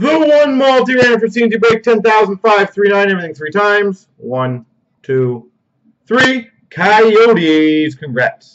The one multi-random for CNT break, 10,539, everything three times. One, two, three. Coyotes, congrats.